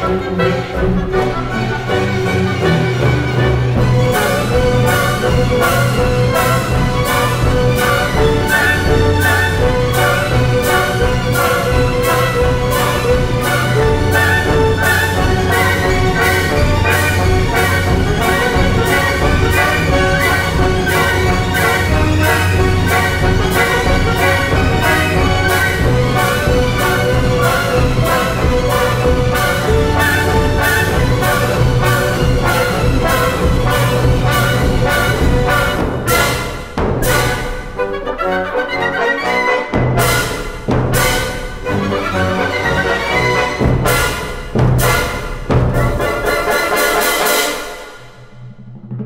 Música